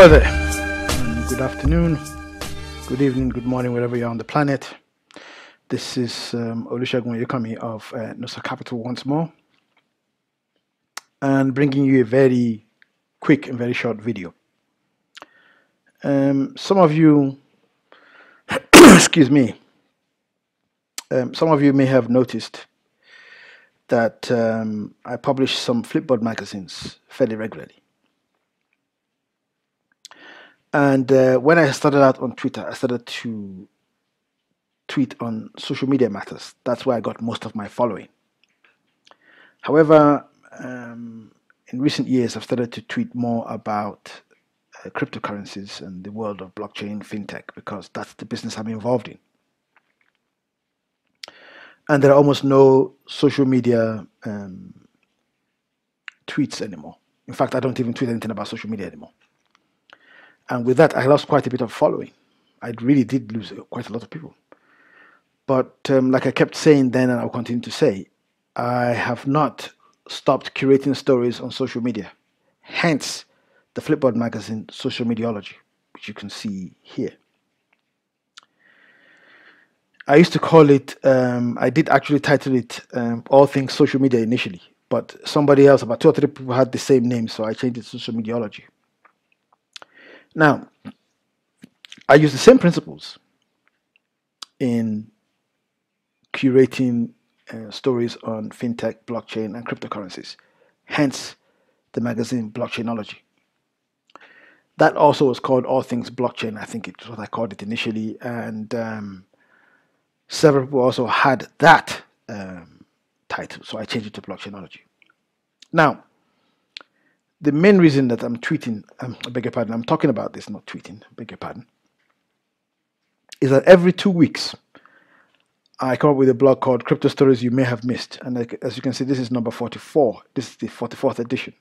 Hello there. Um, good afternoon, good evening, good morning, wherever you're on the planet. This is um, Olusegun of uh, Nosa Capital once more, and bringing you a very quick and very short video. Um, some of you, excuse me, um, some of you may have noticed that um, I publish some Flipboard magazines fairly regularly. And uh, when I started out on Twitter, I started to tweet on social media matters. That's where I got most of my following. However, um, in recent years, I've started to tweet more about uh, cryptocurrencies and the world of blockchain fintech because that's the business I'm involved in. And there are almost no social media um, tweets anymore. In fact, I don't even tweet anything about social media anymore. And with that, I lost quite a bit of following. I really did lose quite a lot of people. But um, like I kept saying then, and I'll continue to say, I have not stopped curating stories on social media. Hence, the Flipboard magazine, Social Mediology, which you can see here. I used to call it, um, I did actually title it um, All Things Social Media initially, but somebody else, about two or three people had the same name, so I changed it to Social Mediology. Now, I use the same principles in curating uh, stories on fintech, blockchain, and cryptocurrencies. Hence, the magazine Blockchainology. That also was called All Things Blockchain. I think it's what I called it initially, and um, several people also had that um, title, so I changed it to Blockchainology. Now, the main reason that I'm tweeting, um, I beg your pardon, I'm talking about this, not tweeting, I beg your pardon, is that every two weeks I come up with a blog called Crypto Stories You May Have Missed. And as you can see, this is number 44. This is the 44th edition.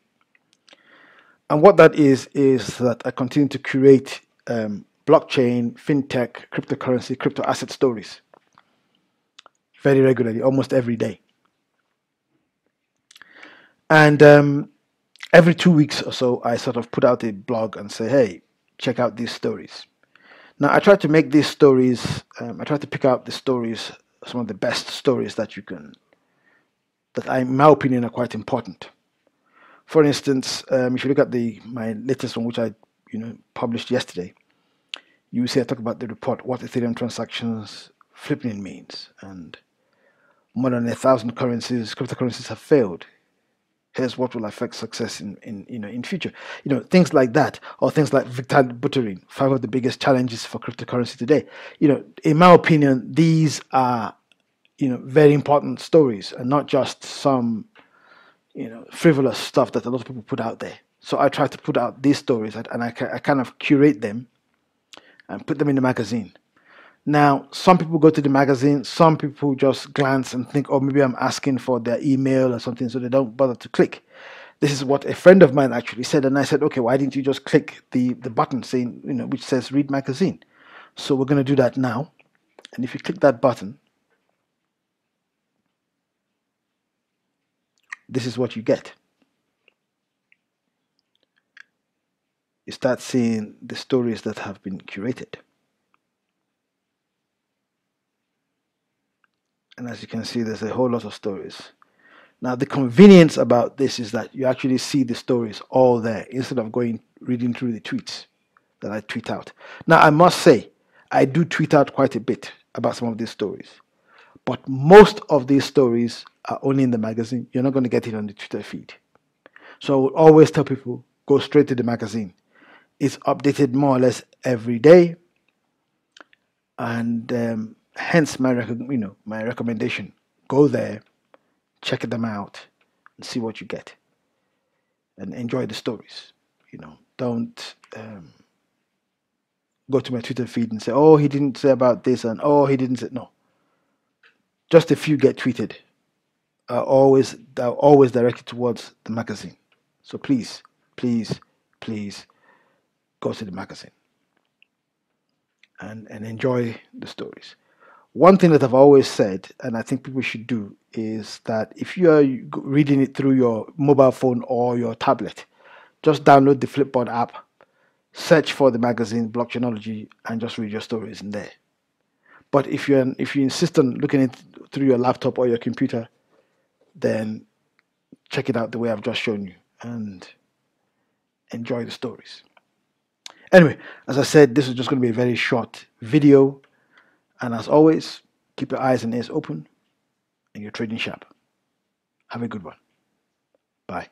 And what that is, is that I continue to create um, blockchain, fintech, cryptocurrency, crypto asset stories very regularly, almost every day. And um, every two weeks or so, I sort of put out a blog and say, hey, check out these stories. Now, I try to make these stories, um, I try to pick out the stories, some of the best stories that you can, that I, in my opinion, are quite important. For instance, um, if you look at the my latest one, which I you know published yesterday, you see I talk about the report, what Ethereum transactions flipping means, and more than a thousand currencies, cryptocurrencies have failed here's what will affect success in, in you know in future. You know things like that or things like Victor Buterin five of the biggest challenges for cryptocurrency today. You know in my opinion these are you know very important stories and not just some you know frivolous stuff that a lot of people put out there. So I try to put out these stories and I, I kind of curate them and put them in the magazine now, some people go to the magazine, some people just glance and think, oh, maybe I'm asking for their email or something, so they don't bother to click. This is what a friend of mine actually said, and I said, okay, why didn't you just click the, the button saying, you know, which says read magazine? So we're going to do that now. And if you click that button, this is what you get. You start seeing the stories that have been curated. And as you can see, there's a whole lot of stories. Now, the convenience about this is that you actually see the stories all there instead of going reading through the tweets that I tweet out. Now, I must say, I do tweet out quite a bit about some of these stories. But most of these stories are only in the magazine. You're not going to get it on the Twitter feed. So I will always tell people go straight to the magazine. It's updated more or less every day. And um, hence my you know my recommendation. Go there check them out and see what you get. And enjoy the stories you know. Don't um, go to my twitter feed and say oh he didn't say about this and oh he didn't say no. Just a few get tweeted are always are always directed towards the magazine. So please please please go to the magazine and and enjoy the stories one thing that I've always said, and I think people should do, is that if you are reading it through your mobile phone or your tablet, just download the Flipboard app, search for the magazine Blockchainology and just read your stories in there. But if you if you insist on looking it through your laptop or your computer, then check it out the way I've just shown you and enjoy the stories. Anyway, as I said, this is just going to be a very short video. And as always, keep your eyes and ears open and you're trading sharp. Have a good one. Bye.